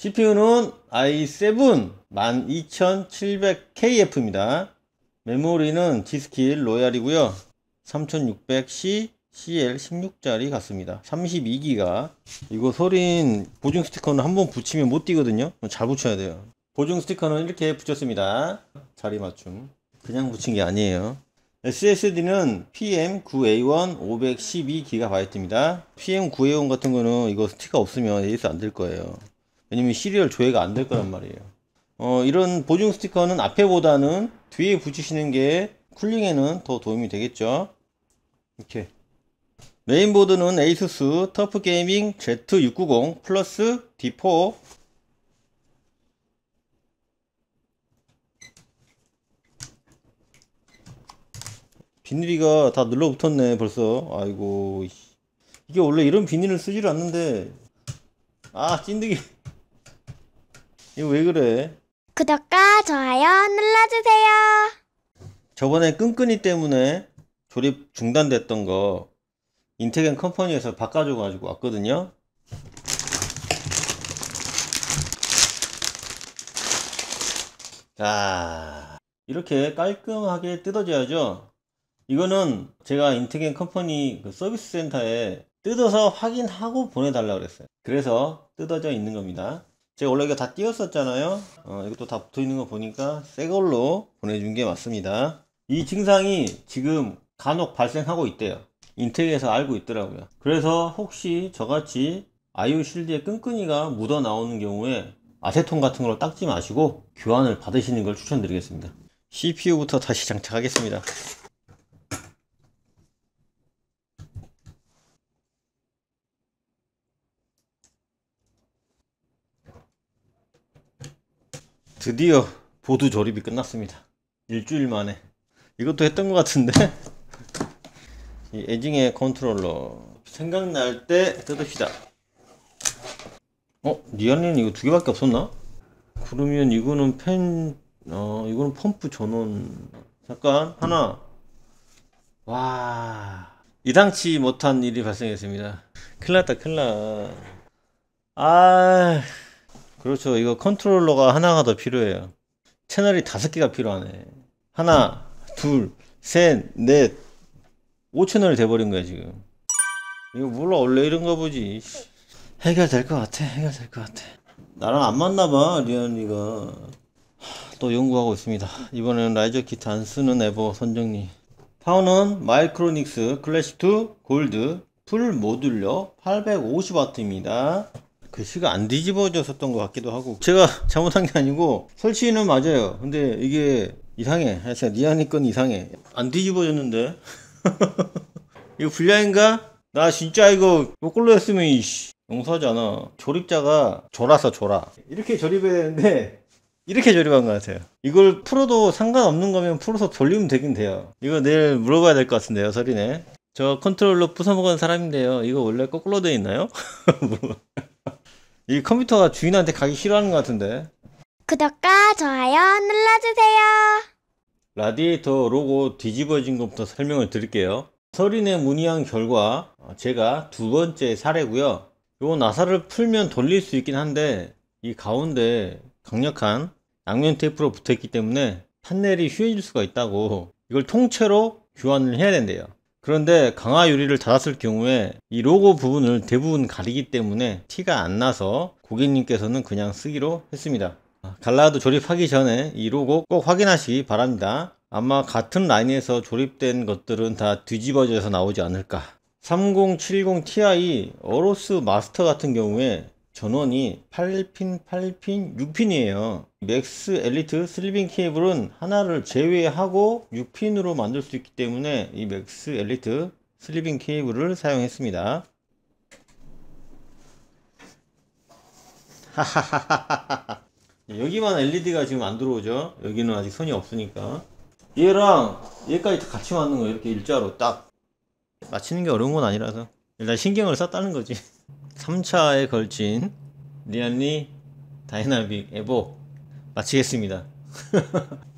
CPU는 i7 12700KF입니다. 메모리는 G스킬 로얄이고요. 3600C CL16짜리 같습니다. 32기가 이거 소린 보증 스티커는 한번 붙이면 못 띄거든요. 잘 붙여야 돼요. 보증 스티커는 이렇게 붙였습니다. 자리 맞춤. 그냥 붙인 게 아니에요. SSD는 PM9A1 512GB입니다. PM9A1 같은 거는 이거 스티커 없으면 AS 안 될 거예요. 왜냐면 serial 조회가 안 될 거란 말이에요. 어, 이런 보증 스티커는 앞에보다는 뒤에 붙이시는 게 cooling에는 더 도움이 되겠죠. 이렇게. 메인보드는 ASUS TUF Gaming Z690 Plus D4 비닐이가 다 눌러붙었네 벌써 아이고 이게 원래 이런 비닐을 쓰지를 않는데 아 찐득이 이거 왜 그래? 구독과 좋아요 눌러주세요. 저번에 끈끈이 때문에 조립 중단됐던 거 인테겐 컴퍼니에서 바꿔줘 가지고 왔거든요. 자 이렇게 깔끔하게 뜯어져야죠. 이거는 제가 인테겐 컴퍼니 그 서비스 센터에 뜯어서 확인하고 보내달라 그랬어요. 그래서 뜯어져 있는 겁니다 제가 원래 이거 다 띄었었잖아요. 어, 이것도 다 붙어 있는 거 보니까 새 걸로 보내준 게 맞습니다. 이 증상이 지금 간혹 발생하고 있대요. 인텍에서 알고 있더라고요. 그래서 혹시 저같이 아이오 실드에 끈끈이가 묻어 나오는 경우에 아세톤 같은 걸로 닦지 마시고 교환을 받으시는 걸 추천드리겠습니다. CPU부터 다시 장착하겠습니다 드디어 보드 조립이 끝났습니다 일주일 만에 이것도 했던 것 같은데 이 에징의 컨트롤러 생각날 때 뜯읍시다 어? 리안리는 이거 두 개밖에 없었나? 그러면 이거는 펜, 어, 이거는 펌프 전원. 잠깐, 하나. 와. 이상치 못한 일이 발생했습니다. 큰일 났다, 큰일 나. 아. 그렇죠. 이거 컨트롤러가 하나가 더 필요해요. 채널이 다섯 개가 필요하네. 하나, 둘, 셋, 넷. 5채널이 돼버린 거야, 지금. 이거 몰라, 원래 이런가 보지. 해결될 것 같아, 해결될 것 같아. 나랑 안 맞나 봐, 리안리가. 또 연구하고 있습니다. 이번에는 riser kit 안 쓰는 에보 선정리. 파워는 마이크로닉스 클래식2 골드 full modular 850W입니다. 글씨가 안 뒤집어졌었던 것 같기도 하고. 제가 잘못한 게 아니고 설치는 맞아요. 근데 이게 이상해. 하여튼 리안리 건 이상해. 안 뒤집어졌는데? 이거 불량인가? 나 진짜 이거 이걸로 했으면 이씨 용서하잖아. 조립자가 졸아서 졸아. 이렇게 조립해야 되는데 이렇게 조립한 것 같아요. 이걸 풀어도 상관없는 거면 풀어서 돌리면 되긴 돼요. 이거 내일 물어봐야 될 것 같은데요 서리네 저 컨트롤러 부숴먹은 사람인데요. 이거 원래 거꾸로 되어 있나요? 이 컴퓨터가 주인한테 가기 싫어하는 것 같은데. 구독과 좋아요 눌러주세요. 라디에이터 로고 뒤집어진 것부터 설명을 드릴게요. 서린에 문의한 결과 어, 제가 두 번째 사례고요. 요 나사를 풀면 돌릴 수 있긴 한데 이 가운데 강력한 양면 테이프로 붙어 있기 때문에 판넬이 휘어질 수가 있다고 이걸 통째로 교환을 해야 된대요 그런데 강화 유리를 닫았을 경우에 이 로고 부분을 대부분 가리기 때문에 티가 안 나서 고객님께서는 그냥 쓰기로 했습니다. 아, 갈라도 조립하기 전에 이 로고 꼭 확인하시기 바랍니다. 아마 같은 라인에서 조립된 것들은 다 뒤집어져서 나오지 않을까. 3070 Ti AORUS Master 같은 경우에 전원이 8핀, 8핀, 6핀이에요. 맥스 엘리트 sleeving 케이블은 하나를 제외하고 6핀으로 만들 수 있기 때문에 이 맥스 엘리트 sleeving 케이블을 사용했습니다. 여기만 LED가 지금 안 들어오죠? 여기는 아직 선이 없으니까. 얘랑 얘까지 다 같이 맞는 거 이렇게 일자로 딱 맞히는 게 어려운 건 아니라서 일단 신경을 썼다는 거지. 3차에 걸친 리안리 다이나믹 에보 마치겠습니다.